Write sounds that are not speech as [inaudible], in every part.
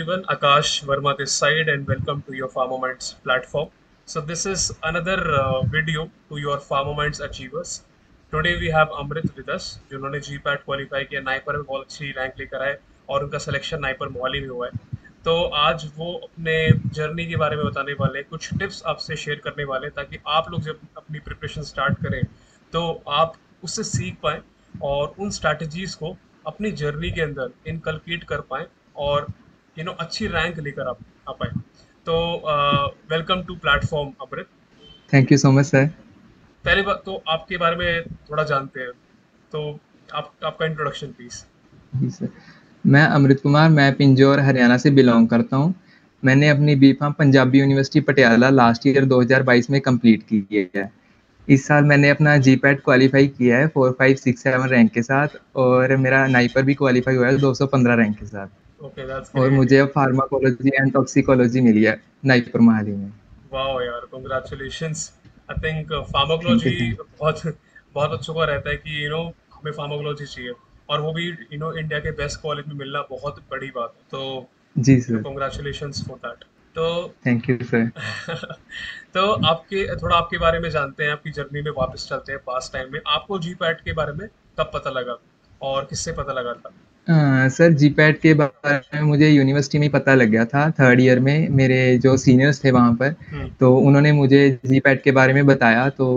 everyone, Akash Verma this side, and welcome to your Pharma Minds platform. So, this is another uh, video to your Pharma achievers. Today we have Amrit with us, जिन्होंने G PAT qualify किया NIPER में बहुत अच्छी rank लेकर आए और उनका selection NIPER Mohali में हुआ है तो आज वो अपने जर्नी के बारे में बताने वाले कुछ टिप्स आपसे शेयर करने वाले ताकि आप लोग जब अपनी प्रिपरेशन स्टार्ट करें तो आप उससे सीख पाएँ और उन स्ट्रैटेजीज को अपनी जर्नी के अंदर इनकलकेट कर पाएँ और यू नो अच्छी रैंक लेकर आप आ पाए। तो welcome to platform Amrit thank you so much sir पहले बात तो आपके बारे में थोड़ा जानते हैं। तो आप आपका इंट्रोडक्शन प्लीज़ जी सर मैं अमृत कुमार मैं पिंजौर हरियाणा से बिलोंग करता हूँ। मैंने अपनी B Pharm Punjabi University Patiala last year 2022 में कंप्लीट की है। इस साल मैंने अपना जी पैट क्वालिफाई किया है four five six seven rank के साथ और मेरा नाइपर भी क्वालिफाई हुआ है दो सौ पंद्रह रैंक के साथ। ओके दैट्स और मुझे अब फार्माकोलॉजी एंड टॉक्सिकोलॉजी मिली है नाइपर महाली में। वाओ यार कांग्रेचुलेशंस आई थिंक फार्माकोलॉजी बहुत बहुत अच्छों का रहता है कि यू नो हमें फार्माकोलॉजी चाहिए। और वो भी यू नो इंडिया के बेस्ट कॉलेज में मिलना बहुत बड़ी बात है तो जी सर कांग्रेचुलेशंस फॉर दैट तो थैंक यू सर तो आपके थोड़ा आपके बारे में जानते हैं आपकी जर्नी में वापस चलते हैं पास टाइम में। आपको जी पैट के बारे में कब पता लगा? और किससे पता लगा था? सर जी पैट के बारे में मुझे यूनिवर्सिटी में ही पता लग गया था थर्ड ईयर में मेरे जो सीनियर्स थे वहाँ पर हम्म, तो उन्होंने मुझे जी पैट के बारे में बताया तो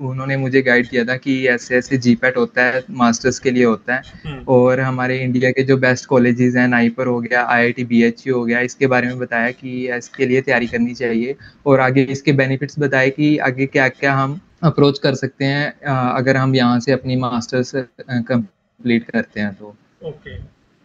उन्होंने मुझे गाइड किया था कि ऐसे ऐसे जी पैट होता है मास्टर्स के लिए होता है हम्म, और हमारे इंडिया के जो बेस्ट कॉलेजेस हैं नाइपर हो गया आईआईटी बीएचयू हो गया इसके बारे में बताया कि इसके लिए तैयारी करनी चाहिए और आगे इसके बेनिफिट्स बताए कि आगे क्या क्या हम अप्रोच कर सकते हैं अगर हम यहाँ से अपनी मास्टर्स कंप्लीट करते हैं तो। ओके।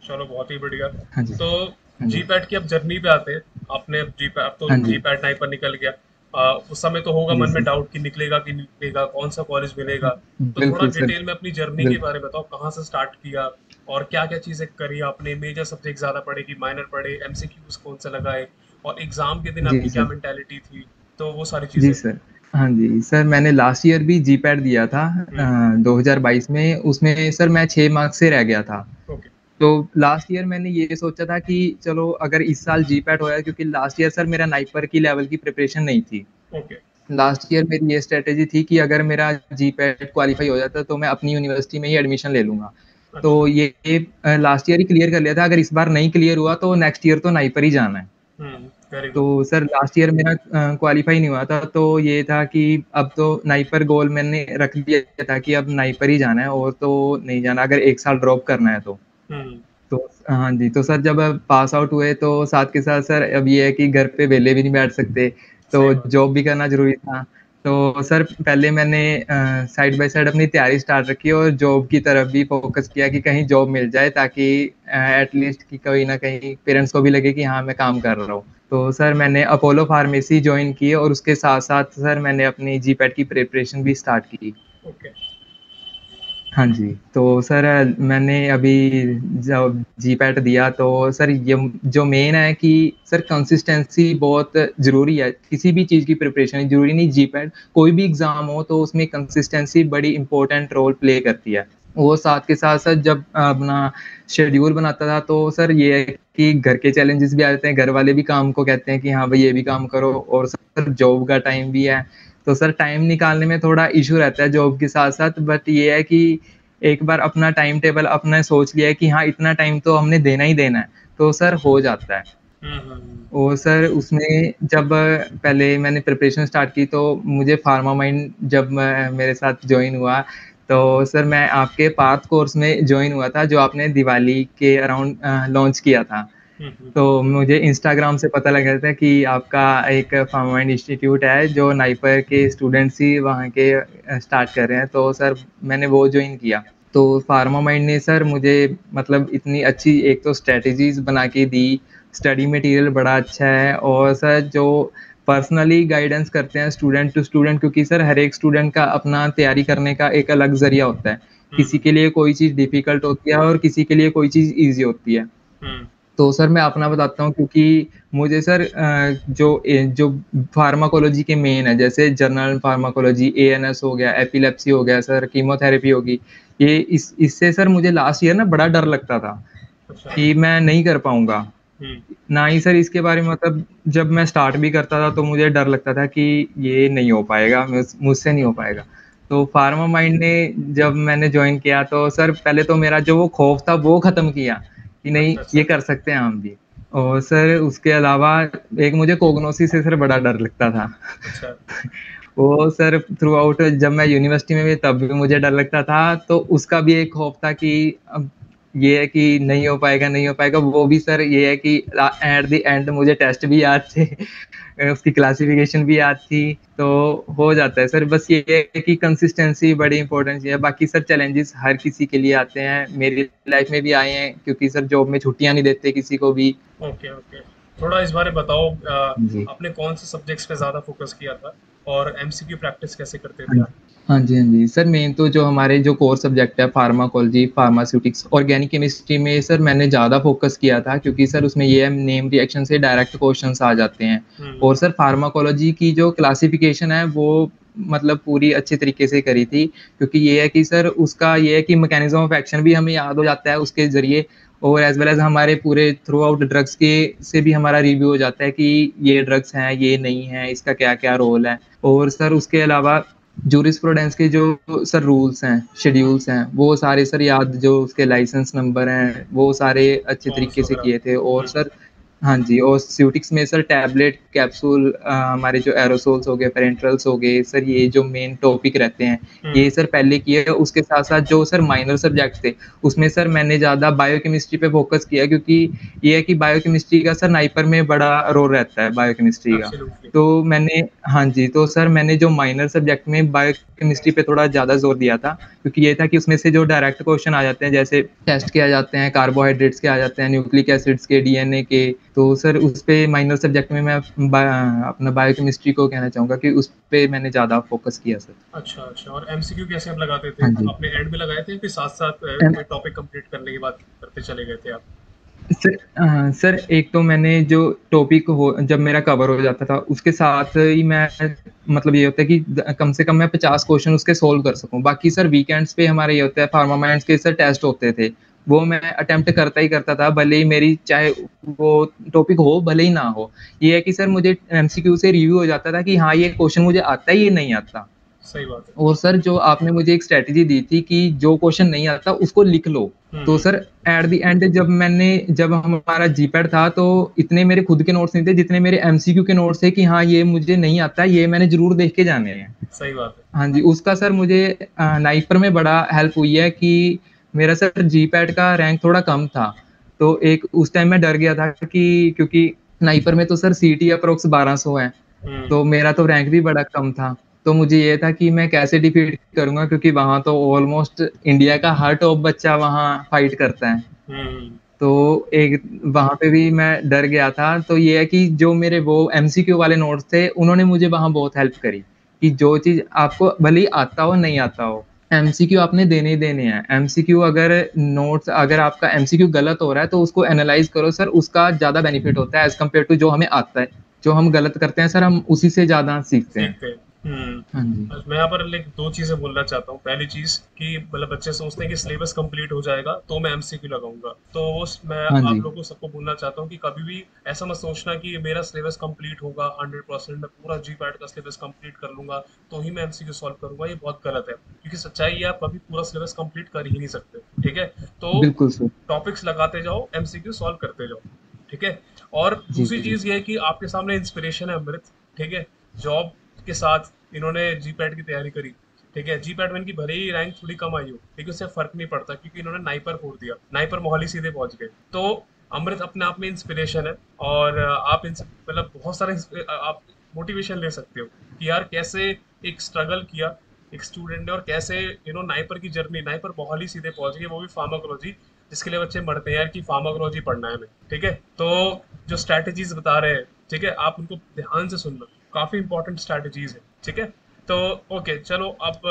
चलो बहुत ही बढ़िया। हाँ जी। तो हाँ जी। पैट की अब जर्नी पे आते हैं। आपने अब जी पैट अब तो हाँ जी। जी पैट नाइपर निकल गया। आ, उस समय तो होगा मन में डाउट कि निकलेगा कि निकलेगा कौन सा कॉलेज मिलेगा? तो थोड़ा डिटेल में अपनी जर्नी के बारे में बताओ। कहाँ से स्टार्ट किया? और क्या क्या चीज़ें करी आपने? मेजर सब्जेक्ट ज़्यादा पढ़े कि माइनर पढ़े? एमसीक्यूज कौन से लगाए? और एग्ज़ाम के दिन आपकी क्या मेंटालिटी थी? तो वो सारी चीज़ें। हाँ जी सर मैंने लास्ट ईयर भी जी पैट दिया था हम्म। दो हज़ार बाईस में उसमें सर मैं छः मार्क्स से रह गया था। ओके तो लास्ट ईयर मैंने ये सोचा था कि चलो अगर इस साल जी पैट होया क्योंकि लास्ट ईयर सर मेरा नाइपर की लेवल की प्रिपरेशन नहीं थी। ओके लास्ट ईयर मेरी ये स्ट्रेटेजी थी कि अगर मेरा जी पैट क्वालिफाई हो जाता तो मैं अपनी यूनिवर्सिटी में ही एडमिशन ले लूँगा। तो अच्छा ये, ये लास्ट ईयर ही क्लियर कर लिया था अगर इस बार नहीं क्लियर हुआ तो नेक्स्ट ईयर तो नाइपर ही जाना है। हम्म। तो सर लास्ट ईयर मेरा क्वालिफाई नहीं हुआ था तो ये था कि अब तो नाइपर गोल मैंने रख दिया था कि अब नाइपर ही जाना है और तो नहीं जाना अगर एक साल ड्रॉप करना है तो। हम्म। तो हाँ जी तो सर जब पास आउट हुए तो साथ के साथ सर अब ये है कि घर पे वेले भी नहीं बैठ सकते तो जॉब भी करना ज़रूरी था। तो सर, पहले मैंने साइड बाय साइड अपनी तैयारी स्टार्ट रखी और जॉब की तरफ़ भी फोकस किया कि कहीं जॉब मिल जाए ताकि एटलीस्ट कि कहीं ना कहीं पेरेंट्स को भी लगे कि हाँ मैं काम कर रहा हूँ। तो सर, मैंने अपोलो फार्मेसी ज्वाइन की और उसके साथ साथ सर, मैंने अपनी जी की प्रिपरेशन भी स्टार्ट की। ओके हाँ जी। तो सर, मैंने अभी जब जी पैट दिया तो सर, ये जो मेन है कि सर कंसिस्टेंसी बहुत ज़रूरी है। किसी भी चीज़ की प्रिपरेशन ज़रूरी नहीं जी पैट कोई भी एग्ज़ाम हो तो उसमें कंसिस्टेंसी बड़ी इंपॉर्टेंट रोल प्ले करती है। वो साथ के साथ, सर, जब अपना शेड्यूल बनाता था तो सर, ये है कि घर के चैलेंजेस भी आ जाते हैं, घर वाले भी काम को कहते हैं कि हाँ भाई, ये भी काम करो। और सर जॉब का टाइम भी है। तो सर टाइम निकालने में थोड़ा इशू रहता है जॉब के साथ साथ बट ये है कि एक बार अपना टाइम टेबल अपना सोच लिया है कि हाँ इतना टाइम तो हमने देना ही देना है तो सर हो जाता है। और सर उसमें जब पहले मैंने प्रिपरेशन स्टार्ट की तो मुझे फार्मा माइंड जब मेरे साथ ज्वाइन हुआ तो सर मैं आपके पाथ कोर्स में ज्वाइन हुआ था जो आपने दिवाली के अराउंड लॉन्च किया था। तो मुझे इंस्टाग्राम से पता लगा था कि आपका एक फार्मा माइंड इंस्टीट्यूट है जो नाइपर के स्टूडेंट्स ही वहाँ के स्टार्ट कर रहे हैं। तो सर मैंने वो ज्वाइन किया। तो फार्मा माइंड ने सर मुझे मतलब इतनी अच्छी एक तो स्ट्रेटजीज बना के दी स्टडी मटेरियल बड़ा अच्छा है और सर जो पर्सनली गाइडेंस करते हैं स्टूडेंट टू स्टूडेंट क्योंकि सर हर एक स्टूडेंट का अपना तैयारी करने का एक अलग ज़रिया होता है। किसी के लिए कोई चीज़ डिफ़िकल्ट होती है और किसी के लिए कोई चीज़ ईजी होती है। हम्म। तो सर मैं अपना बताता हूँ क्योंकि मुझे सर अ, जो ए- जो फार्माकोलॉजी के मेन है जैसे जनरल फार्माकोलॉजी एएनएस हो गया एपिलेप्सी हो गया सर कीमोथेरेपी होगी ये इस इससे सर मुझे लास्ट ईयर ना बड़ा डर लगता था अच्छा। कि मैं नहीं कर पाऊँगा। हम्म। ना ही सर इसके बारे में मतलब जब मैं स्टार्ट भी करता था तो मुझे डर लगता था कि ये नहीं हो पाएगा मुझसे नहीं हो पाएगा। तो फार्मा माइंड ने जब मैंने ज्वाइन किया तो सर पहले तो मेरा जो वो खौफ था वो खत्म किया। कि नहीं अच्छा, अच्छा। ये कर सकते हैं हम भी। और सर उसके अलावा एक मुझे कोग्नोसी से सर बड़ा डर लगता था। अच्छा। [laughs] वो सर थ्रू आउट जब मैं यूनिवर्सिटी में भी तब भी मुझे डर लगता था। तो उसका भी एक होप था कि अब ये है कि नहीं हो पाएगा नहीं हो पाएगा। वो भी सर ये है कि एट द एंड मुझे टेस्ट भी याद थे। उसकी क्लासिफिकेशन भी याद थी तो हो जाता है। सर बस ये है कि कंसिस्टेंसी बड़ी इंपॉर्टेंट है। बाकी सर चैलेंजेस हर किसी के लिए आते हैं। मेरी लाइफ में भी आए हैं क्योंकि सर जॉब में छुट्टियाँ नहीं देते किसी को भी। ओके ओके थोड़ा इस बारे बताओ आपने कौन से सब्जेक्ट्स पे ज़्यादा फोकस किया था? और एमसीक्यू प्रैक्टिस कैसे करते थे? आप हाँ जी हाँ जी। सर मेन तो जो हमारे जो कोर सब्जेक्ट है फार्माकोलॉजी फार्मास्यूटिक्स ऑर्गेनिक केमिस्ट्री में सर मैंने ज़्यादा फोकस किया था क्योंकि सर उसमें ये नेम रिएक्शन से डायरेक्ट क्वेश्चन आ जाते हैं। हम्म। और सर फार्माकोलॉजी की जो क्लासिफिकेशन है वो मतलब पूरी अच्छे तरीके से करी थी क्योंकि ये है कि सर उसका ये है कि मैकेनिज्म ऑफ़ एक्शन भी हमें याद हो जाता है उसके ज़रिए और एज वेल एज हमारे पूरे थ्रू आउट ड्रग्स के से भी हमारा रिव्यू हो जाता है कि ये ड्रग्स हैं ये नहीं है इसका क्या क्या रोल है। और सर उसके अलावा जूरिस्प्रूडेंस के जो सर रूल्स हैं शेड्यूल्स हैं वो सारे सर याद जो उसके लाइसेंस नंबर हैं वो सारे अच्छे तरीके से किए थे और। सर हाँ जी और स्यूटिक्स में सर टैबलेट कैप्सूल हमारे जो एरोसोल्स हो गए पेरेंट्रल्स हो गए सर ये जो मेन टॉपिक रहते हैं हम्म। ये सर पहले किए उसके साथ साथ जो सर माइनर सब्जेक्ट थे उसमें सर मैंने ज़्यादा बायोकेमिस्ट्री पे फोकस किया क्योंकि ये है कि बायोकेमिस्ट्री का सर नाइपर में बड़ा रोल रहता है बायोकेमिस्ट्री का तो मैंने हाँ जी तो सर मैंने जो माइनर सब्जेक्ट में बायोकेमिस्ट्री पे थोड़ा ज़्यादा ज़ोर दिया था क्योंकि ये था कि उसमें से जो डायरेक्ट क्वेश्चन आ जाते हैं जैसे टेस्ट किया जाते हैं कार्बोहाइड्रेट्स के आ जाते हैं न्यूक्लिक एसिड्स के डीएनए के तो सर उस पे माइनर सब्जेक्ट में मैं बा, अपना बायोकेमिस्ट्री को कहना चाहूँगा कि उस पर मैंने ज़्यादा फोकस किया सर। अच्छा अच्छा। और एमसीक्यू कैसे आप लगाते थे? हाँ आपने एंड में लगाए थे फिर साथ साथ टॉपिक कंप्लीट करने के बाद करते चले गए थे आप? सर आ, सर एक तो मैंने जो टॉपिक हो जब मेरा कवर हो जाता था उसके साथ ही मैं मतलब ये होता है कि कम से कम मैं पचास क्वेश्चन उसके सोल्व कर सकूँ। बाकी सर वीकेंड्स पे हमारे ये होता है फार्मामाइंड्स के सर टेस्ट होते थे। वो मैं अटेम्प्ट करता ही करता था भले ही मेरी चाहे वो टॉपिक हो भले ही ना हो। ये है कि सर मुझे एमसीक्यू से रिव्यू हो जाता था कि हाँ ये क्वेश्चन मुझे आता है ये नहीं आता। सही बात है। और सर जो आपने मुझे एक स्ट्रेटजी दी थी कि जो क्वेश्चन नहीं आता उसको लिख लो। हम्म। तो सर एट द एंड जब मैंने जब हमारा जीपैड था तो इतने मेरे खुद के नोट्स नहीं थे जितने मेरे एमसीक्यू के नोट्स थे कि हाँ ये मुझे नहीं आता ये मैंने ज़रूर देख के जाने हैं। सही बात है। हाँ जी उसका सर मुझे नाइपर में बड़ा हेल्प हुई है कि मेरा सर जी पैड का रैंक थोड़ा कम था तो एक उस टाइम मैं डर गया था कि क्योंकि नाइपर में तो सर सी टी अप्रोक्स बारह सौ है हम्म। तो मेरा तो रैंक भी बड़ा कम था तो मुझे ये था कि मैं कैसे डिफीट करूँगा क्योंकि वहाँ तो ऑलमोस्ट इंडिया का हर टॉप बच्चा वहाँ फाइट करता है हम्म। तो एक वहाँ पे भी मैं डर गया था तो ये है कि जो मेरे वो एमसीक्यू वाले नोट्स थे उन्होंने मुझे वहाँ बहुत हेल्प करी कि जो चीज़ आपको भले ही आता हो नहीं आता हो एमसीक्यू आपने देने ही देने हैं। एमसीक्यू अगर नोट्स अगर आपका एमसीक्यू गलत हो रहा है तो उसको एनालाइज करो सर, उसका ज़्यादा बेनिफिट होता है एज कंपेयर टू जो हमें आता है। जो हम गलत करते हैं, सर, हम उसी से ज़्यादा सीखते हैं। हम्म। हाँ मैं यहाँ पर लाइक दो चीज़ें बोलना चाहता हूँ। पहली चीज़ कि मतलब बच्चे सोचते हैं कि सिलेबस कंप्लीट हो जाएगा तो मैं एमसीक्यू लगाऊँगा। तो वो मैं हाँ आप लोगों को सबको बोलना चाहता हूँ कि कभी भी ऐसा मत सोचना कि मेरा सिलेबस कंप्लीट होगा हंड्रेड परसेंट मैं पूरा जी पैड का सिलेबस कंप्लीट कर लूँगा तो ही मैं एमसीक्यू सॉल्व करूँगा। ये बहुत गलत है क्योंकि सच्चाई है आप कभी पूरा सिलेबस कंप्लीट कर ही नहीं सकते ठीक है? तो टॉपिक्स लगाते जाओ एमसीक्यू सॉल्व करते जाओ ठीक है? और दूसरी चीज़ ये है कि आपके सामने इंस्पिरेशन है अमृत ठीक है? जॉब के साथ इन्होंने जी की तैयारी करी, ठीक है? जी पैड में इनकी भले ही रैंक थोड़ी कम आई हो, लेकिन उससे फ़र्क नहीं पड़ता, क्योंकि इन्होंने नाइपर फोड़ दिया। नाइपर मोहाली सीधे पहुँच गए। तो अमृत अपने आप में इंस्पिरेशन है, और आप इन मतलब बहुत सारे आप मोटिवेशन ले सकते हो कि यार कैसे एक स्ट्रगल किया एक स्टूडेंट ने, और कैसे यू नो नाइपर की जर्नी नाइपर मोहाली सीधे पहुँच गए वो भी फार्माकोलॉजी जिसके लिए बच्चे मरते हैं यार कि फार्माकोलॉजी पढ़ना है हमें, ठीक है? तो जो स्ट्रैटेजीज बता रहे हैं, ठीक है? आप उनको ध्यान से सुनना। काफ़ी इंपॉर्टेंट स्ट्रैटेजीज है, ठीक है? तो ओके चलो, अब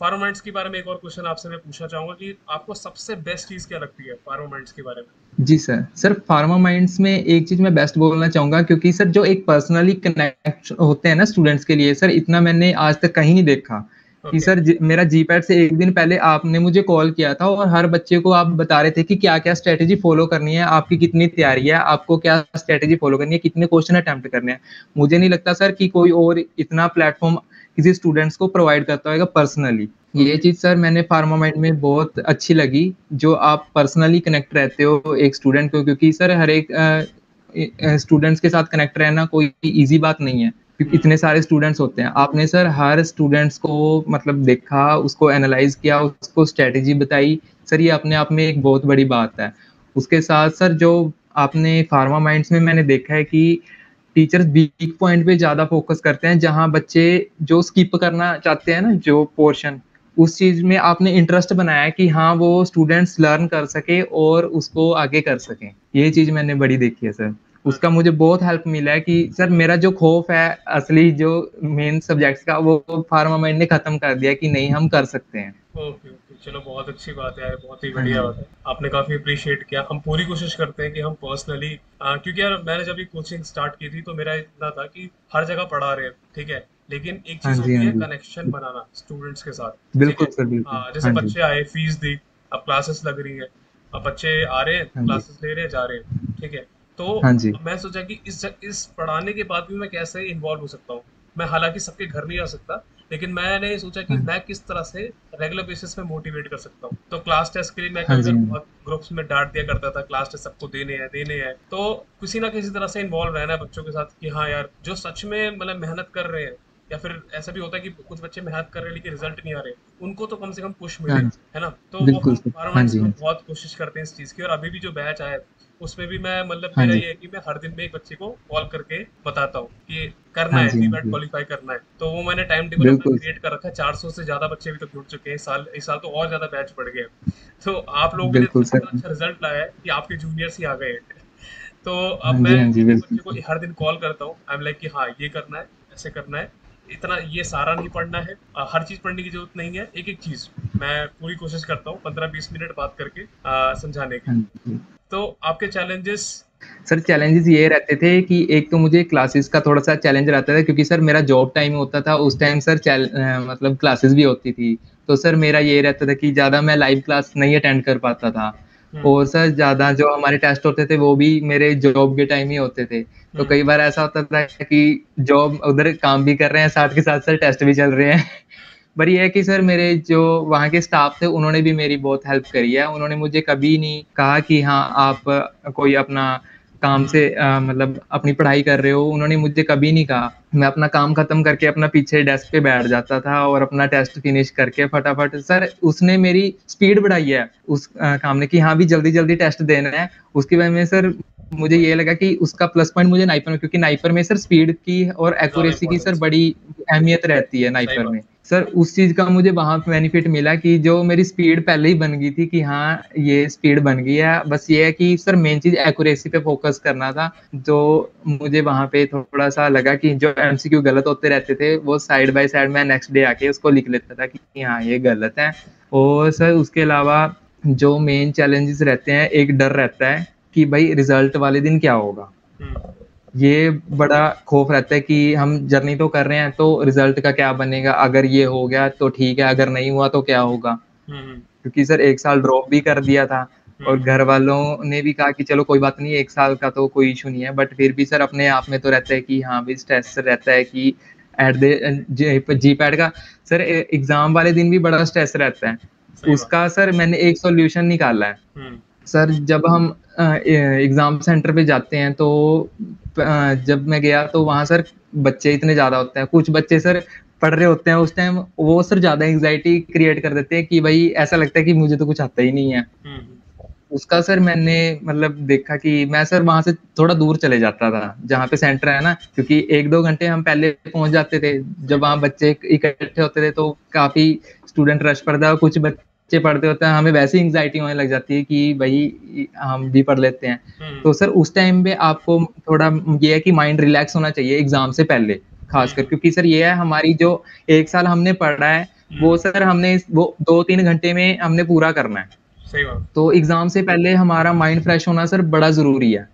फार्मोमेंट्स के बारे में एक और क्वेश्चन आपसे मैं पूछना चाहूँगा कि आपको सबसे बेस्ट चीज़ क्या लगती है फार्मोमेंट्स के बारे में? जी सर सर फार्मा माइंड्स में एक चीज़ मैं बेस्ट बोलना चाहूँगा क्योंकि सर, जो एक पर्सनली कनेक्ट होते हैं ना स्टूडेंट्स के लिए, सर, इतना मैंने आज तक कहीं नहीं देखा। कि सर जी, मेरा जीपैट से एक दिन पहले आपने मुझे कॉल किया था और हर बच्चे को आप बता रहे थे कि क्या-क्या स्ट्रैटेजी फॉलो करनी है, आपकी कितनी तैयारी है, आपको क्या स्ट्रैटेजी फॉलो करनी है, कितने क्वेश्चन अटेम्प्ट करने हैं। मुझे नहीं लगता सर कि कोई और इतना प्लेटफ़ॉर्म किसी स्टूडेंट्स को प्रोवाइड करता होगा पर्सनली। ये चीज़ सर मैंने फार्मा माइंड में बहुत अच्छी लगी, जो आप पर्सनली कनेक्ट रहते हो एक स्टूडेंट को क्योंकि सर हर एक स्टूडेंट्स के साथ कनेक्ट रहना कोई ईज़ी बात नहीं है। इतने सारे स्टूडेंट्स होते हैं। आपने सर हर स्टूडेंट्स को मतलब देखा, उसको एनालाइज किया, उसको स्ट्रेटेजी बताई। सर ये अपने आप में एक बहुत बड़ी बात है। उसके साथ सर जो आपने फार्मा माइंड्स में मैंने देखा है कि टीचर्स वीक पॉइंट पे ज़्यादा फोकस करते हैं, जहाँ बच्चे जो स्किप करना चाहते हैं ना, जो पोर्शन उस चीज़ में आपने इंटरेस्ट बनाया कि हाँ वो स्टूडेंट्स लर्न कर सके और उसको आगे कर सकें। ये चीज़ मैंने बड़ी देखी है सर उसका मुझे बहुत हेल्प मिला है कि सर मेरा जो खौफ है असली जो मेन सब्जेक्ट्स का वो फार्मा माइंड ने खत्म कर दिया कि नहीं हम कर सकते हैं। ओके ओके चलो बहुत अच्छी बात है बहुत ही बढ़िया बात है। आपने काफ़ी अप्रिशिएट किया। हम पूरी कोशिश करते हैं कि हम पर्सनली क्योंकि यार मैंने जब ये कोचिंग स्टार्ट की थी तो मेरा इतना था कि हर जगह पढ़ा रहे ठीक है? लेकिन एक चीज़ होती है कनेक्शन बनाना स्टूडेंट्स के साथ बिल्कुल सर बिल्कुल। जैसे बच्चे आए फ़ीस दी अब क्लासेस लग रही है अब बच्चे आ रहे हैं क्लासेस ले रहे हैं जा रहे हैं ठीक है? तो हाँ जी। मैं सोचा कि इस इस पढ़ाने के बाद भी मैं कैसे इन्वॉल्व हो सकता हूँ? मैं हालाँकि सबके घर नहीं आ सकता लेकिन मैंने सोचा कि हाँ। मैं किस तरह से रेगुलर बेसिस पे मोटिवेट कर सकता हूँ? तो क्लास टेस्ट के लिए मैं हाँ बहुत ग्रुप्स में डांट दिया करता था क्लास टेस्ट सबको देने हैं देने हैं। तो किसी ना किसी तरह से इन्वॉल्व रहना है बच्चों के साथ कि हाँ यार जो सच में मतलब मेहनत कर रहे हैं या फिर ऐसा भी होता है कि कुछ बच्चे मेहनत कर रहे हैं लेकिन रिज़ल्ट नहीं आ रहे उनको तो कम से कम पुश मिले है ना? तो वो हम बहुत कोशिश करते हैं इस चीज़ की और अभी भी जो बैच आया उसमें भी मैं मतलब हाँ मेरा ये है कि मैं हर दिन में एक बच्चे को कॉल करके बताता हूँ कि करना हाँ है सीमेट क्वालिफाई करना है। तो वो मैंने टाइम टेबल क्रिएट कर रखा है चार सौ से ज़्यादा बच्चे अभी तक जुड़ चुके हैं इस साल इस साल तो और ज़्यादा बैच बढ़ गए तो आप लोगों ने अच्छा रिज़ल्ट लाया है कि आपके जूनियर्स ही आ गए तो अब हाँ मैं बच्चे को हर दिन कॉल करता हूँ। आई एम लाइक कि हाँ ये करना है ऐसे करना है। इतना ये सारा नहीं पढ़ना है। आ, हर चीज़ पढ़ने की ज़रूरत नहीं है। एक एक चीज़ मैं पूरी कोशिश करता हूँ पंद्रह बीस मिनट बात करके समझाने की। तो आपके चैलेंजेस सर चैलेंजेस ये रहते थे कि एक तो मुझे क्लासेस का थोड़ा सा चैलेंज रहता था क्योंकि सर मेरा जॉब टाइम होता था उस टाइम सर मतलब क्लासेस भी होती थी। तो सर मेरा ये रहता था कि ज़्यादा मैं लाइव क्लास नहीं अटेंड कर पाता था। हम्म। और सर ज़्यादा जो हमारे टेस्ट होते थे वो भी मेरे जॉब के टाइम ही होते थे। तो हम्म। कई बार ऐसा होता था कि जॉब उधर काम भी कर रहे हैं साथ के साथ सर टेस्ट भी चल रहे हैं। पर ये है कि सर मेरे जो वहाँ के स्टाफ थे उन्होंने भी मेरी बहुत हेल्प करी है। उन्होंने मुझे कभी नहीं कहा कि हाँ आप कोई अपना काम से आ, मतलब अपनी पढ़ाई कर रहे हो। उन्होंने मुझे कभी नहीं कहा। मैं अपना काम खत्म करके अपना पीछे डेस्क पे बैठ जाता था और अपना टेस्ट फिनिश करके फटाफट। सर उसने मेरी स्पीड बढ़ाई है उस आ, काम ने कि हाँ भी जल्दी जल्दी टेस्ट देना है। उसकी वजह में सर मुझे ये लगा कि उसका प्लस पॉइंट मुझे नाइपर में क्योंकि नाइपर में सर स्पीड की और एक्यूरेसी की सर बड़ी अहमियत रहती है नाइपर में। सर, उस चीज़ का मुझे वहाँ पे बेनिफिट मिला कि जो मेरी स्पीड पहले ही बन गई थी कि हाँ ये स्पीड बन गई है। बस ये है कि सर मेन चीज़ एक्यूरेसी पे फोकस करना था। जो मुझे वहाँ पे थोड़ा सा लगा कि जो एमसीक्यू गलत होते रहते थे, वो साइड बाय साइड में नेक्स्ट डे आके उसको लिख लेता था कि हाँ ये गलत है। और सर, उसके अलावा जो मेन चैलेंजेस रहते हैं, एक डर रहता है कि भाई रिज़ल्ट वाले दिन क्या होगा? हम्म। ये बड़ा खौफ रहता है कि हम जर्नी तो कर रहे हैं तो रिज़ल्ट का क्या बनेगा अगर ये हो गया तो ठीक है अगर नहीं हुआ तो क्या होगा हम्म। क्योंकि सर एक साल ड्रॉप भी कर दिया था और हम्म। घर वालों ने भी कहा कि चलो कोई बात नहीं एक साल का तो कोई इशू नहीं है बट फिर भी सर अपने आप में तो रहता है कि हाँ भी स्ट्रेस रहता है कि एट द जी पैड का सर एग्ज़ाम वाले दिन भी बड़ा स्ट्रेस रहता है उसका सर मैंने एक सॉल्यूशन निकाला है हम्म। सर जब हम एग्ज़ाम सेंटर पे जाते हैं तो जब मैं गया तो वहाँ सर बच्चे इतने ज़्यादा होते हैं। कुछ बच्चे सर पढ़ रहे होते हैं उस टाइम वो सर ज़्यादा एंग्जाइटी क्रिएट कर देते हैं कि भाई ऐसा लगता है कि मुझे तो कुछ आता ही नहीं है। हम्म। उसका सर मैंने मतलब देखा कि मैं सर वहाँ से थोड़ा दूर चले जाता था जहाँ पे सेंटर है ना क्योंकि एक दो घंटे हम पहले पहुँच जाते थे। जब वहाँ बच्चे इकट्ठे होते थे तो काफ़ी स्टूडेंट रश पड़ता है कुछ बच्चे बच्चे पढ़ते होते हैं हमें वैसे ही एंग्जाइटी होने लग जाती है कि भाई हम भी पढ़ लेते हैं हम्म। तो सर उस टाइम पे आपको थोड़ा ये है कि माइंड रिलैक्स होना चाहिए एग्ज़ाम से पहले खासकर हम्म। क्योंकि सर ये है हमारी जो एक साल हमने पढ़ा है वो हम्म। सर हमने वो दो तीन घंटे में हमने पूरा करना है सही बात तो एग्ज़ाम से पहले हमारा माइंड फ्रेश होना सर बड़ा ज़रूरी है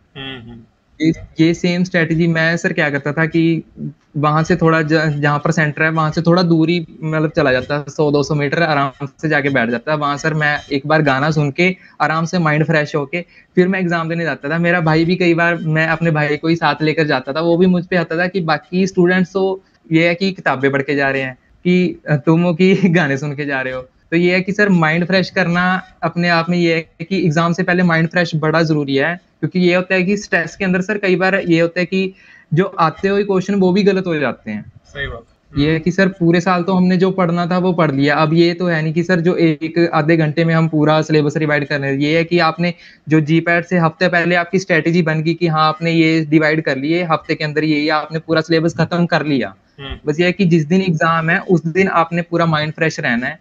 ये ये सेम स्ट्रैटेजी मैं सर क्या करता था कि वहाँ से थोड़ा जहाँ पर सेंटर है, वहाँ से थोड़ा दूरी मतलब चला जाता, सौ, दो सौ मीटर आराम से जाके बैठ जाता। वहाँ सर मैं एक बार गाना सुन के आराम से माइंड फ्रेश होके फिर मैं एग्ज़ाम देने जाता था। मेरा भाई भी कई बार मैं अपने भाई को ही साथ लेकर जाता था। वो भी मुझ पर आता था कि बाकी स्टूडेंट्स तो ये है कि किताबें पढ़ के जा रहे हैं, कि तुम कि [laughs] गाने सुन के जा रहे हो। तो ये है कि सर माइंड फ्रेश करना अपने आप में ये है कि एग्ज़ाम से पहले माइंड फ्रेश बड़ा ज़रूरी है। क्योंकि ये होता है कि स्ट्रेस के अंदर सर कई बार ये होता है कि जो आते हुए क्वेश्चन वो भी गलत हो जाते हैं। सही बात। ये है कि सर पूरे साल तो हमने जो पढ़ना था वो पढ़ लिया। अब ये तो है नहीं कि सर जो एक आधे घंटे में हम पूरा सिलेबस रिवाइड कर रहे हैं। ये है कि आपने जो जी पैड से हफ़्ते पहले आपकी स्ट्रेटेजी बन गई कि हाँ आपने ये डिवाइड कर लिए हफ़्ते के अंदर ये आपने पूरा सिलेबस खत्म कर लिया। हम्म। बस ये है कि जिस दिन एग्ज़ाम है उस दिन आपने पूरा माइंड फ्रेश रहना है।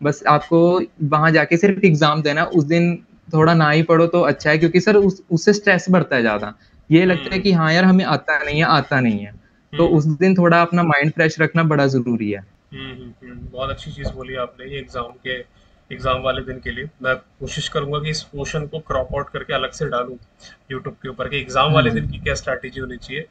बस आपको वहाँ जाके सिर्फ़ एग्ज़ाम देना उस दिन थोड़ा ना ही पढ़ो तो अच्छा है क्योंकि सर उस उससे स्ट्रेस बढ़ता है ज़्यादा। ये लगता है कि हाँ यार हमें आता नहीं है आता नहीं है। तो उस दिन थोड़ा अपना माइंड फ्रेश रखना बड़ा ज़रूरी है। हम्म, हम्म, हम्म, बहुत अच्छी चीज़ बोली आपने ये एग्ज़ाम के एग्ज़ाम वाले दिन के लिए। मैं कोशिश करूँगा कि इस पोर्शन को क्रॉप आउट करके अलग से डालूं यूट्यूब के ऊपर कि एग्ज़ाम वाले दिन की क्या स्ट्रैटेजी होनी चाहिए।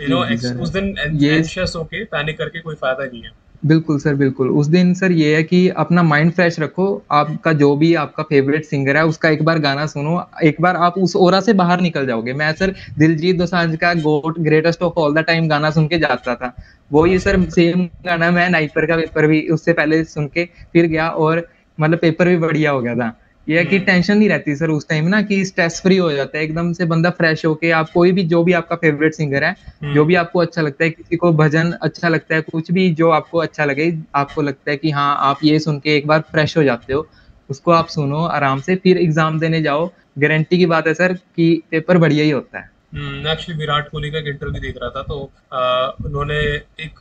यू नो उस दिन एंशियस होके पैनिक करके कोई फ़ायदा नहीं है। बिल्कुल सर, बिल्कुल। उस दिन सर ये है कि अपना माइंड फ्रेश रखो। आपका जो भी आपका फेवरेट सिंगर है, उसका एक बार गाना सुनो। एक बार आप उस ओरा से बाहर निकल जाओगे। मैं सर दिलजीत दोसांझ का GOAT greatest of all the time गाना सुन के जाता था। वो ये सर सेम गाना मैं नाइपर का पेपर भी उससे पहले सुन के फिर गया और मतलब पेपर भी बढ़िया हो गया था। ये है कि टेंशन नहीं रहती सर उस टाइम ना कि स्ट्रेस फ्री हो जाता है एकदम से बंदा फ्रेश होके आप कोई भी जो भी आपका फेवरेट सिंगर है हम्म। जो भी आपको अच्छा लगता है किसी को भजन अच्छा लगता है कुछ भी जो आपको अच्छा लगे आपको लगता है कि हाँ आप ये सुन के एक बार फ्रेश हो जाते हो उसको आप सुनो आराम से फिर एग्ज़ाम देने जाओ। गारंटी की बात है सर कि पेपर बढ़िया ही होता है। एक्चुअली हम्म, विराट कोहली का एक इंटरव्यू देख रहा था तो आ, उन्होंने एक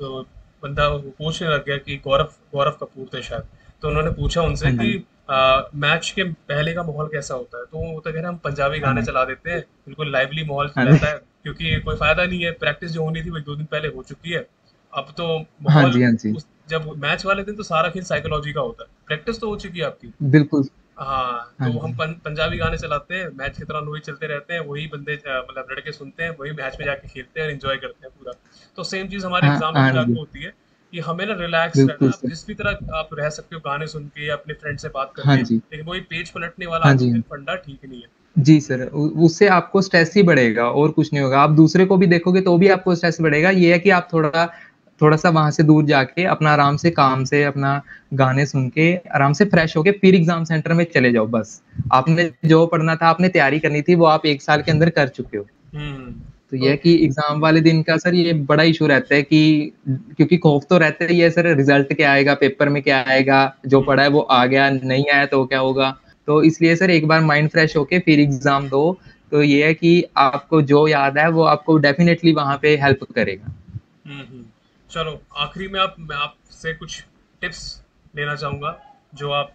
बंदा पूछने लग गया कि गौरव गौरव कपूर थे शायद तो उन्होंने पूछा उनसे हाँ कि मैच के पहले का माहौल कैसा होता है? तो वो तो कह रहे हम पंजाबी हाँ। गाने चला देते हैं बिल्कुल लाइवली माहौल हाँ रहता है क्योंकि कोई फ़ायदा नहीं है प्रैक्टिस जो होनी थी वो दो दिन पहले हो चुकी है। अब तो माहौल जब मैच वाले दिन तो सारा खेल साइकोलॉजी का होता है। प्रैक्टिस तो हो चुकी है आपकी। बिल्कुल। हाँ तो हम पंजाबी गाने चलाते हैं मैच की तरह वही चलते रहते हैं वही बंदे मतलब लड़के सुनते हैं वही मैच में जाके खेलते हैं और एंजॉय करते हैं पूरा। तो सेम चीज़ हमारे एग्ज़ाम में होती है। कि हमें ना रिलैक्स रहना आप जिस भी तरह आप रह सकते हो गाने सुन के अपने फ्रेंड से बात करके हाँ लेकिन वही पेज पलटने वाला हाँ जी फंडा ठीक नहीं है। जी सर उससे आपको स्ट्रेस ही बढ़ेगा और कुछ नहीं होगा। आप दूसरे को भी देखोगे तो भी आपको स्ट्रेस बढ़ेगा। ये है कि आप थोड़ा थोड़ा सा वहाँ से दूर जाके अपना आराम से काम से अपना गाने सुन के आराम से फ्रेश होके फिर एग्ज़ाम सेंटर में चले जाओ बस। आपने जो पढ़ना था आपने तैयारी करनी थी वो आप एक साल के अंदर कर चुके हो। हम्म। तो ये कि एग्ज़ाम वाले दिन का सर ये बड़ा इशू रहता है कि क्योंकि खौफ तो रहता ही है सर रिज़ल्ट क्या आएगा पेपर में क्या आएगा जो हम्म। पढ़ा है वो आ गया नहीं आया तो क्या होगा? तो इसलिए सर एक बार माइंड फ्रेश होके फिर एग्ज़ाम दो। तो ये है कि आपको जो याद है वो आपको डेफिनेटली वहाँ पे हेल्प करेगा। हम्म, हम्म। चलो आखिरी में आप मैं आपसे कुछ टिप्स लेना चाहूँगा जो आप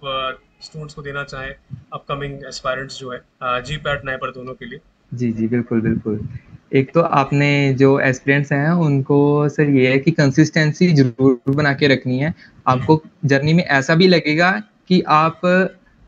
स्टूडेंट्स को देना चाहें अपकमिंग एस्पायरेंट्स जो है जी पैट नाइपर पर दोनों के लिए। जी जी बिल्कुल बिल्कुल। एक तो आपने जो एस्पिरेंट्स हैं, उनको सर ये है कि कंसिस्टेंसी ज़रूर बना के रखनी है। आपको जर्नी में ऐसा भी लगेगा कि आप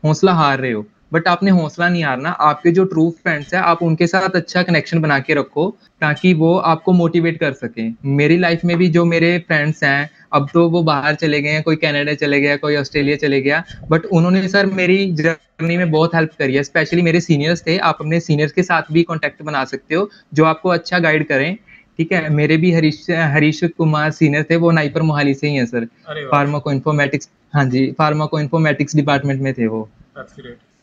हौसला हार रहे हो बट आपने हौसला नहीं हारना। आपके जो ट्रू फ्रेंड्स हैं, आप उनके साथ अच्छा कनेक्शन बना के रखो, ताकि वो आपको मोटिवेट कर सकें। मेरी लाइफ में भी जो मेरे फ्रेंड्स हैं अब तो वो बाहर चले गए हैं कोई कनाडा चले गया कोई ऑस्ट्रेलिया चले गया बट उन्होंने सर मेरी जर्नी में बहुत हेल्प करी है स्पेशली मेरे सीनियर्स थे आप अपने सीनियर्स के साथ भी कॉन्टेक्ट बना सकते हो जो आपको अच्छा गाइड करें ठीक है? मेरे भी हरीश हरीश कुमार सीनियर थे वो नाइपर मोहाली से ही है सर फार्माको इन्फॉर्मेटिक्स हाँ जी फार्माको इन्फॉर्मेटिक्स डिपार्टमेंट में थे वो।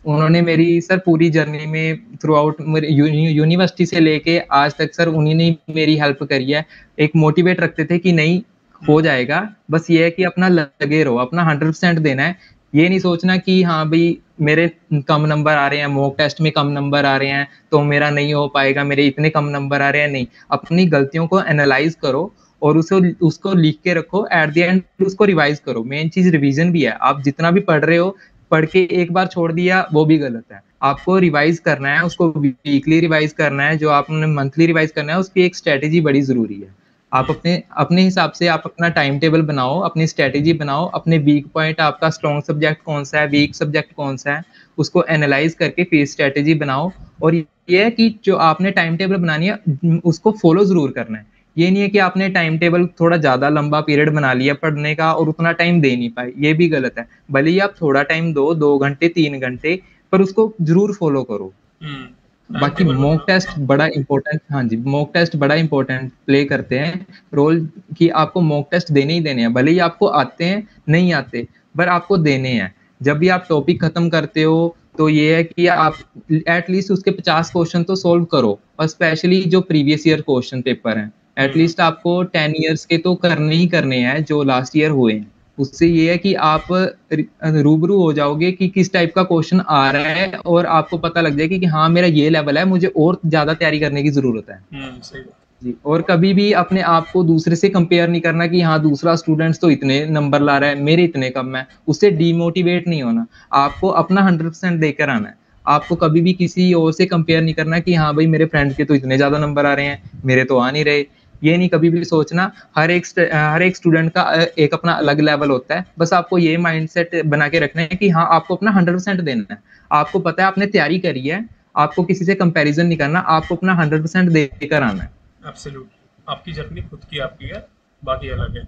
उन्होंने मेरी सर पूरी जर्नी में थ्रू आउट यूनिवर्सिटी से लेके आज तक सर उन्हीं ने मेरी हेल्प करी है। एक मोटिवेट रखते थे कि नहीं हो जाएगा। बस ये है कि अपना लगे रहो, अपना हंड्रेड परसेंट देना है। ये नहीं सोचना कि हाँ भाई, मेरे कम नंबर आ रहे हैं मॉक टेस्ट में कम नंबर आ रहे हैं तो मेरा नहीं हो पाएगा, मेरे इतने कम नंबर आ रहे हैं, नहीं। अपनी गलतियों को एनालाइज करो और उसे, उसको लिख के रखो। एट द एंड उसको रिवाइज करो। मेन चीज़ रिवीजन भी है। आप जितना भी पढ़ रहे हो, पढ़ के एक बार छोड़ दिया, वो भी गलत है। आपको रिवाइज करना है, उसको वीकली रिवाइज करना है, जो आपने मंथली रिवाइज करना है, उसकी एक स्ट्रेटेजी बड़ी ज़रूरी है। आप अपने अपने हिसाब से आप अपना टाइम टेबल बनाओ, अपनी स्ट्रेटेजी बनाओ, अपने वीक पॉइंट आपका स्ट्रॉन्ग सब्जेक्ट कौन सा है वीक सब्जेक्ट कौन सा है, उसको एनालाइज करके फिर स्ट्रेटेजी बनाओ। और ये है कि जो आपने टाइम टेबल बनानी है, उसको फॉलो ज़रूर करना है। ये नहीं है कि आपने टाइम टेबल थोड़ा ज़्यादा लंबा पीरियड बना लिया पढ़ने का और उतना टाइम दे नहीं पाए। ये भी गलत है। भले ही आप थोड़ा टाइम दो दो घंटे, तीन घंटे, पर उसको ज़रूर फॉलो करो। हम्म। बाकी मॉक टेस्ट बड़ा इंपॉर्टेंट हाँ जी मॉक टेस्ट बड़ा इम्पोर्टेंट प्ले करते हैं। रोल कि आपको मॉक टेस्ट देने ही देने हैं। भले ही आपको आते हैं नहीं आते पर आपको देने हैं। जब भी आप टॉपिक खत्म करते हो तो ये है कि आप एटलीस्ट उसके पचास क्वेश्चन तो सोल्व करो। और स्पेशली जो प्रीवियस ईयर क्वेश्चन पेपर हैं एटलीस्ट आपको टेन ईयर्स के तो करने ही करने हैं जो लास्ट ईयर हुए हैं। उससे ये है कि आप रूबरू हो जाओगे कि किस टाइप का क्वेश्चन आ रहा है और आपको पता लग जाएगा कि हाँ मेरा ये लेवल है मुझे और ज़्यादा तैयारी करने की ज़रूरत है। हम्म जी और कभी भी अपने आप को दूसरे से कंपेयर नहीं करना कि हाँ दूसरा स्टूडेंट्स तो इतने नंबर ला रहा है मेरे इतने कम है। उससे डीमोटिवेट नहीं होना। आपको अपना हंड्रेड परसेंट देकर आना है। आपको कभी भी किसी और से कंपेयर नहीं करना कि हाँ भाई मेरे फ्रेंड के तो इतने ज़्यादा नंबर आ रहे हैं मेरे तो आ नहीं रहे। ये नहीं कभी भी सोचना हर एक हर एक स्टूडेंट का एक अपना अलग लेवल होता है। बस आपको ये माइंडसेट बना के रखना है कि हाँ आपको अपना हंड्रेड परसेंट देना है। आपको पता है आपने तैयारी करी है आपको किसी से कंपैरिजन नहीं करना आपको अपना हंड्रेड परसेंट देकर आना है। एब्सोल्युट आपकी जर्नी खुद की आपकी है बाकी अलग है।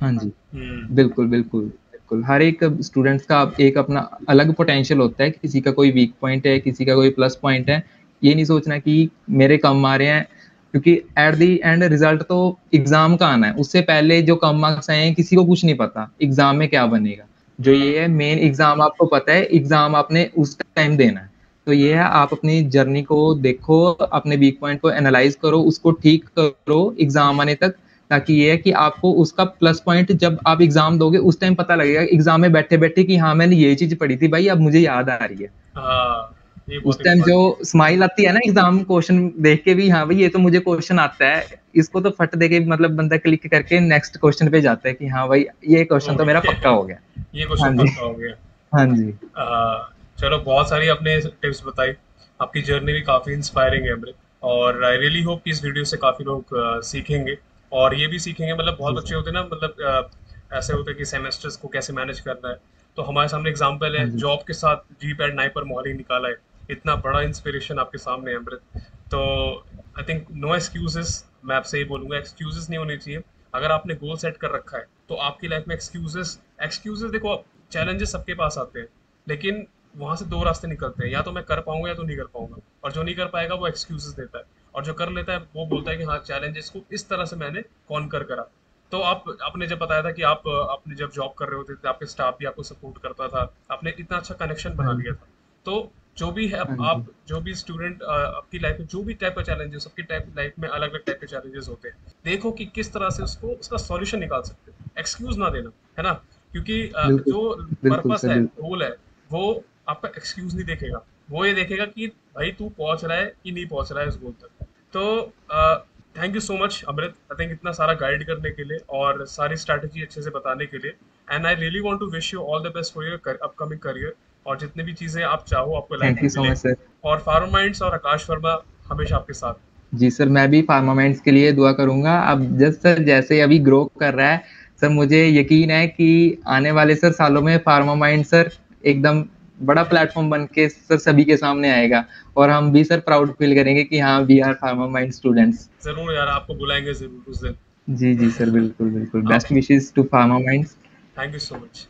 हाँ जी। हम्म। बिल्कुल बिल्कुल बिल्कुल। हर एक स्टूडेंट्स का एक अपना अलग पोटेंशियल होता है किसी का कोई वीक पॉइंट है किसी का कोई प्लस पॉइंट है। ये नहीं सोचना कि मेरे कम आ रहे हैं क्योंकि एट दी एंड रिज़ल्ट तो एग्ज़ाम का आना है। उससे पहले जो कम मार्क्स आए हैं, किसी को कुछ नहीं पता एग्ज़ाम में क्या बनेगा। जो ये है मेन एग्ज़ाम आपको पता है एग्ज़ाम आपने उस टाइम देना है। तो ये है, आप अपनी जर्नी को देखो, अपने वीक पॉइंट को एनालाइज करो, उसको ठीक करो एग्ज़ाम आने तक, ताकि ये है कि आपको उसका प्लस पॉइंट जब आप एग्ज़ाम दोगे, उस टाइम पता लगेगा एग्ज़ाम में बैठे बैठे कि हाँ मैंने ये चीज़ पढ़ी थी, भाई, अब मुझे याद आ रही है। हाँ। उस टाइम जो स्माइल आती है ना एग्ज़ाम क्वेश्चन देख के भी हाँ भाई ये तो मुझे क्वेश्चन आता है। इसको तो फट दे के मतलब बंदा क्लिक करके नेक्स्ट क्वेश्चन पे जाता है कि हाँ भाई ये क्वेश्चन तो मेरा पक्का हो गया। ये हाँ क्वेश्चन पक्का हो गया। हाँ जी। चलो बहुत सारी आपने टिप्स बताई। आपकी जर्नी भी काफ़ी इंस्पायरिंग है अमृत। और आई रियली होप कि इस वीडियो से काफ़ी लोग सीखेंगे। और ये भी सीखेंगे मतलब बहुत बच्चे होते हैं ना मतलब ऐसे होते हैं कि सेमेस्टर्स को कैसे मैनेज करना है। तो हमारे सामने एग्ज़ाम्पल है हाँ जॉब के साथ जी पैड नाइपर मोहाली निकाला है। इतना बड़ा इंस्पिरेशन आपके सामने है अमृत। तो आई थिंक नो एक्सक्यूजेस मैं आपसे ये बोलूँगा एक्सक्यूजेस नहीं होने चाहिए। अगर आपने गोल सेट कर रखा है तो आपकी लाइफ में एक्सक्यूजेस एक्सक्यूजेस देखो चैलेंजेस सबके पास आते हैं। लेकिन वहाँ से दो रास्ते निकलते हैं। या तो मैं कर पाऊँगा या तो नहीं कर पाऊँगा। और जो नहीं कर पाएगा वो एक्सक्यूजेस देता है। और जो कर लेता है वो बोलता है कि हाँ चैलेंजेस को इस तरह से मैंने कौन कर। करा तो आप आपने जब बताया था कि आप अपने जब जॉब कर रहे होते थे आपके स्टाफ भी आपको सपोर्ट करता था आपने इतना अच्छा कनेक्शन बना हाँ। लिया था। तो जो भी है हाँ आप जो। भी स्टूडेंट आपकी लाइफ में जो भी टाइप का चैलेंजेस सबकी टाइप लाइफ में अलग अलग टाइप के चैलेंजेस होते हैं। देखो कि किस तरह से उसको उसका सॉल्यूशन निकाल सकते हो। एक्सक्यूज ना देना है ना? क्योंकि जो पर्पस है गोल है वो आपका एक्सक्यूज नहीं देखेगा। वो ये देखेगा कि भाई तू पहुँच रहा है कि नहीं पहुँच रहा है इस गोल तक? तो thank you so much Amrit. I think इतना सारा गाइड करने के लिए और सारी स्ट्रैटेजी अच्छे से बताने के लिए। And I really want to wish you all the best for your upcoming career और जितने भी चीज़ें आप चाहो आपको thank you so much sir और फार्मा माइंड्स और आकाश वर्मा हमेशा आपके साथ। जी सर मैं भी फार्मामेंट्स के लिए दुआ करूँगा। अब जस्ट सर जैसे अभी ग्रो कर रहा है सर मुझे यकीन है कि आने वाले सर सालों में फार्मा माइंड सर एकदम बड़ा प्लेटफॉर्म बन के सर सभी के सामने आएगा। और हम भी सर प्राउड फील करेंगे कि हाँ we are Pharma Mind students ज़रूर यार आपको बुलाएँगे ज़रूर उस दिन। जी जी सर बिल्कुल बिल्कुल। Best wishes to Pharma Minds thank you so much